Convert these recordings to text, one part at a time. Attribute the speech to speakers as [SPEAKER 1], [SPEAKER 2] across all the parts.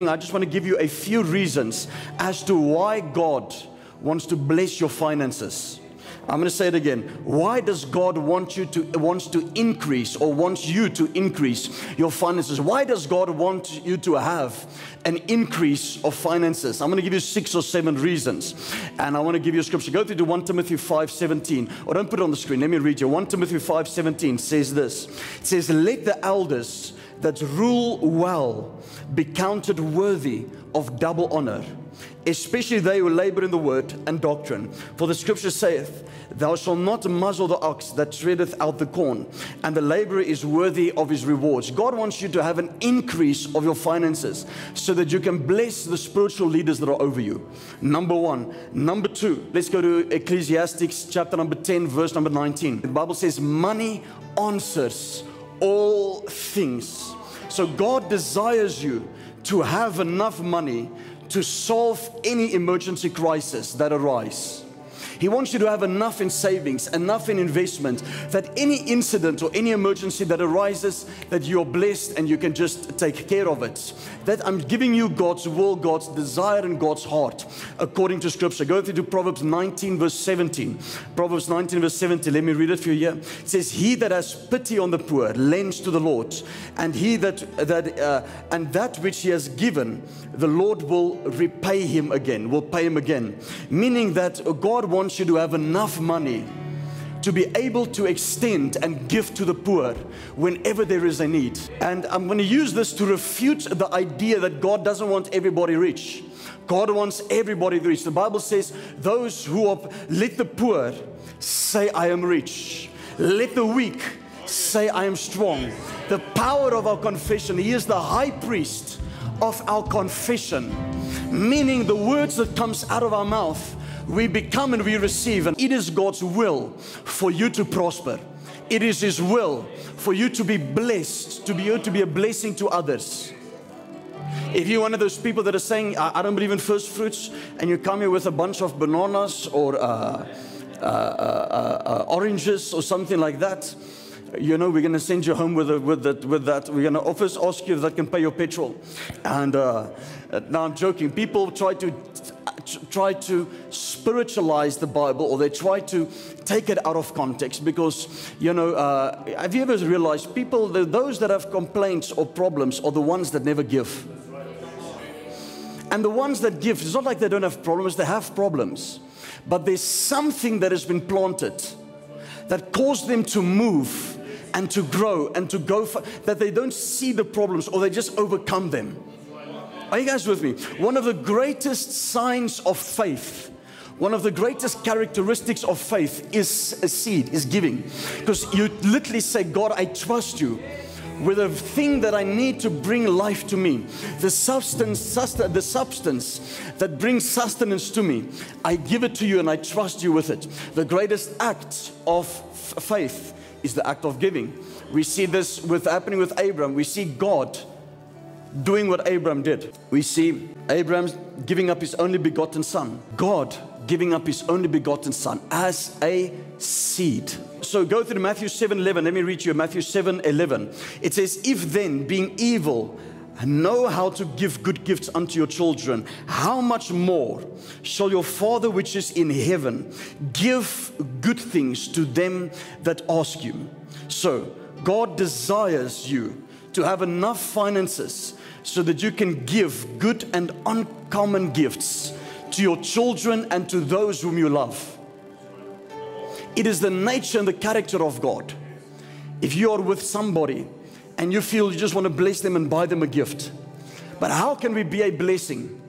[SPEAKER 1] I just want to give you a few reasons as to why God wants to bless your finances. I'm going to say it again. Why does God want you to wants to increase or wants you to increase your finances? Why does God want you to have an increase of finances? I'm going to give you six or seven reasons. And I want to give you a scripture. Go through to 1 Timothy 5:17. Or don't put it on the screen. Let me read you. 1 Timothy 5:17 says this. It says, "Let the elders that rule well be counted worthy of double honor, especially they who labor in the word and doctrine. For the scripture saith, Thou shalt not muzzle the ox that treadeth out the corn, and the laborer is worthy of his rewards. God wants you to have an increase of your finances so that you can bless the spiritual leaders that are over you. Number one. Number two, let's go to Ecclesiastes chapter number 10, verse number 19. The Bible says, Money answers all things. So God desires you to have enough money to solve any emergency crisis that arise. He wants you to have enough in savings, enough in investment, that any incident or any emergency that arises, that you're blessed and you can just take care of it. That I'm giving you God's will, God's desire, and God's heart according to Scripture. Go through to Proverbs 19, verse 17. Proverbs 19, verse 17. Let me read it for you here. It says, He that has pity on the poor lends to the Lord, and he that that uh, and that which he has given, the Lord will repay him again, will pay him again. Meaning that God wants wants you to have enough money to be able to extend and give to the poor whenever there is a need. And I'm going to use this to refute the idea that God doesn't want everybody rich. God wants everybody rich. The Bible says, Those who are, let the poor say, I am rich. Let the weak say, I am strong. The power of our confession, He is the high priest of our confession, meaning the words that comes out of our mouth we become and we receive. And it is God's will for you to prosper. It is His will for you to be blessed, to be able to be a blessing to others. If you're one of those people that are saying, I, I don't believe in first fruits, and you come here with a bunch of bananas or uh, uh, uh, uh oranges or something like that, you know, we're going to send you home with, a, with, that, with that. We're going to office ask you if that can pay your petrol. And uh, now I'm joking. People try to try to spiritualize the Bible or they try to take it out of context because, you know, uh, have you ever realized people, those that have complaints or problems are the ones that never give. And the ones that give, it's not like they don't have problems, they have problems. But there's something that has been planted that caused them to move and to grow and to go for, that they don't see the problems or they just overcome them. Are you guys with me? One of the greatest signs of faith, one of the greatest characteristics of faith is a seed, is giving. Because you literally say, God, I trust you with a thing that I need to bring life to me, the substance, the substance that brings sustenance to me, I give it to you and I trust you with it. The greatest act of faith is the act of giving. We see this with happening with Abram. We see God doing what Abraham did. We see Abraham giving up his only begotten son, God giving up his only begotten son as a seed. So go to Matthew 7 11. Let me read you Matthew 7 11. It says, If then, being evil, know how to give good gifts unto your children, how much more shall your Father which is in heaven give good things to them that ask you? So, God desires you to have enough finances so that you can give good and uncommon gifts to your children and to those whom you love. It is the nature and the character of God. If you are with somebody and you feel you just want to bless them and buy them a gift, but how can we be a blessing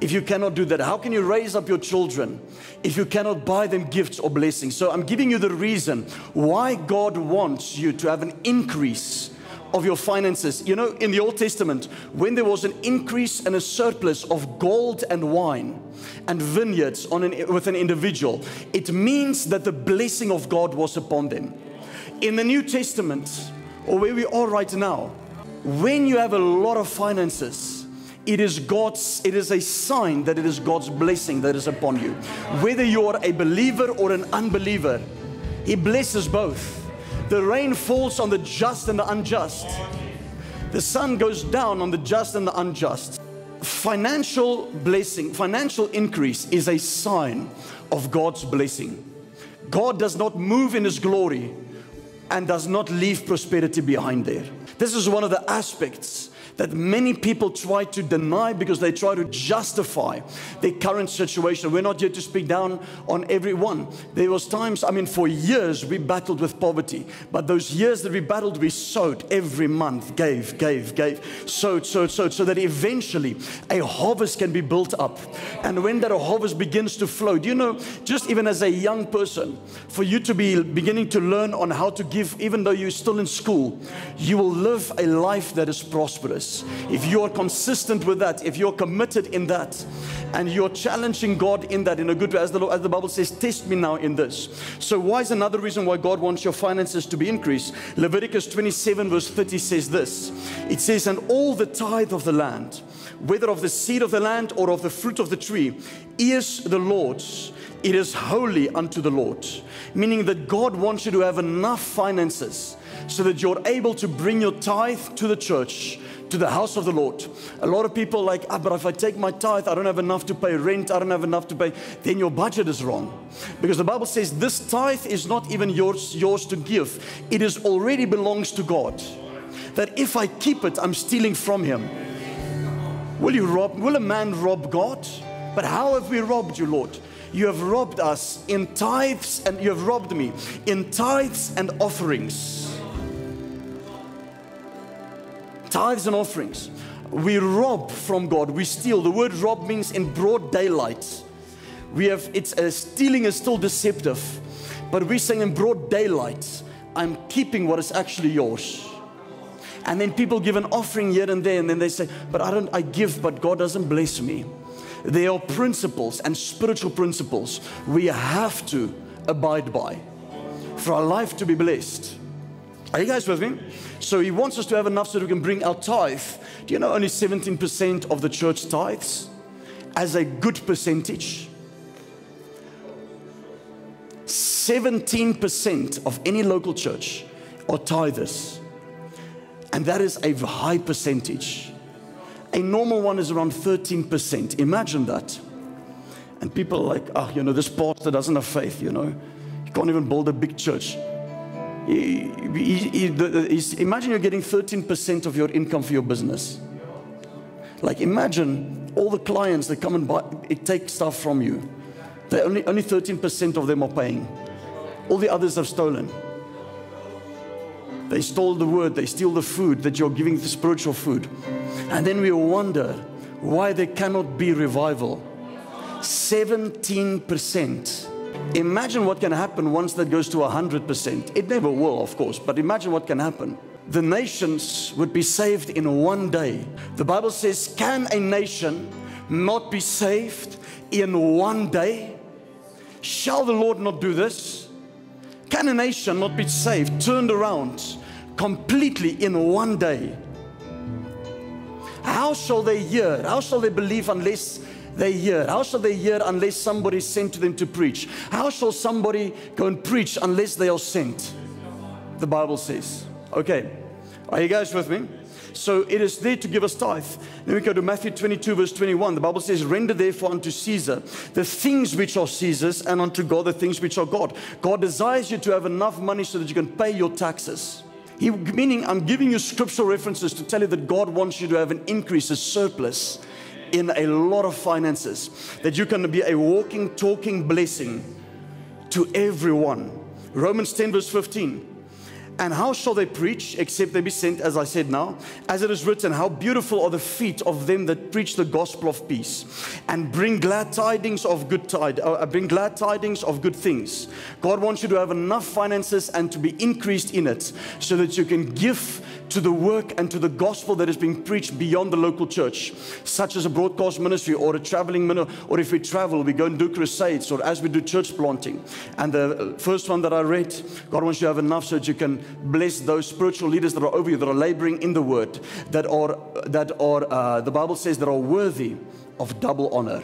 [SPEAKER 1] if you cannot do that? How can you raise up your children if you cannot buy them gifts or blessings? So I'm giving you the reason why God wants you to have an increase of your finances. You know, in the Old Testament, when there was an increase and a surplus of gold and wine and vineyards on an, with an individual, it means that the blessing of God was upon them. In the New Testament, or where we are right now, when you have a lot of finances, it is God's, it is a sign that it is God's blessing that is upon you. Whether you are a believer or an unbeliever, He blesses both. The rain falls on the just and the unjust. The sun goes down on the just and the unjust. financial blessing, financial increase is a sign of God's blessing. God does not move in His glory and does not leave prosperity behind there. This is one of the aspects that many people try to deny because they try to justify their current situation. We're not here to speak down on everyone. There was times, I mean, for years we battled with poverty, but those years that we battled, we sowed every month, gave, gave, gave, sowed, sowed, sowed, so that eventually a harvest can be built up. And when that harvest begins to flow, do you know, just even as a young person, for you to be beginning to learn on how to give, even though you're still in school, you will live a life that is prosperous if you're consistent with that, if you're committed in that, and you're challenging God in that in a good way, as the, as the Bible says, test me now in this. So, why is another reason why God wants your finances to be increased? Leviticus 27, verse 30 says this it says, And all the tithe of the land, whether of the seed of the land or of the fruit of the tree, is the Lord's. It is holy unto the Lord. Meaning that God wants you to have enough finances so that you're able to bring your tithe to the church to the house of the Lord. A lot of people like, ah, but if I take my tithe, I don't have enough to pay rent, I don't have enough to pay, then your budget is wrong. Because the Bible says this tithe is not even yours, yours to give. It is already belongs to God. That if I keep it, I'm stealing from him. Will you rob, will a man rob God? But how have we robbed you, Lord? You have robbed us in tithes and you have robbed me in tithes and offerings. Tithes and offerings. We rob from God. We steal. The word rob means in broad daylight. We have it's stealing is still deceptive, but we're saying in broad daylight, I'm keeping what is actually yours. And then people give an offering here and there, and then they say, But I don't I give, but God doesn't bless me. There are principles and spiritual principles we have to abide by for our life to be blessed. Are you guys with me? So he wants us to have enough so we can bring our tithe. Do you know only 17% of the church tithes as a good percentage? 17% of any local church are tithers. And that is a high percentage. A normal one is around 13%. Imagine that. And people are like, oh, you know, this pastor doesn't have faith, you know. He can't even build a big church. Imagine you're getting 13% of your income for your business. Like imagine all the clients that come and buy, it take stuff from you. They only, only 13% of them are paying. All the others have stolen. They stole the word, they steal the food that you're giving the spiritual food. And then we wonder why there cannot be revival. 17%. Imagine what can happen once that goes to 100%. It never will, of course, but imagine what can happen. The nations would be saved in one day. The Bible says, Can a nation not be saved in one day? Shall the Lord not do this? Can a nation not be saved, turned around completely in one day? How shall they hear? How shall they believe unless they hear? How shall they hear unless somebody is sent to them to preach? How shall somebody go and preach unless they are sent? The Bible says. Okay, are you guys with me? So it is there to give us tithe. Then we go to Matthew 22, verse 21. The Bible says, Render therefore unto Caesar the things which are Caesar's, and unto God the things which are God. God desires you to have enough money so that you can pay your taxes. He, meaning, I'm giving you scriptural references to tell you that God wants you to have an increase, a surplus in a lot of finances, that you can be a walking, talking blessing to everyone. Romans 10, verse 15. And how shall they preach except they be sent, as I said now? As it is written, How beautiful are the feet of them that preach the gospel of peace and bring glad tidings of good tide, uh, bring glad tidings of good things. God wants you to have enough finances and to be increased in it so that you can give to the work and to the gospel that is being preached beyond the local church, such as a broadcast ministry or a traveling ministry, or if we travel, we go and do crusades, or as we do church planting. And the first one that I read, God wants you to have enough so that you can bless those spiritual leaders that are over you, that are laboring in the word, that are, that are uh, the Bible says, that are worthy of double honor.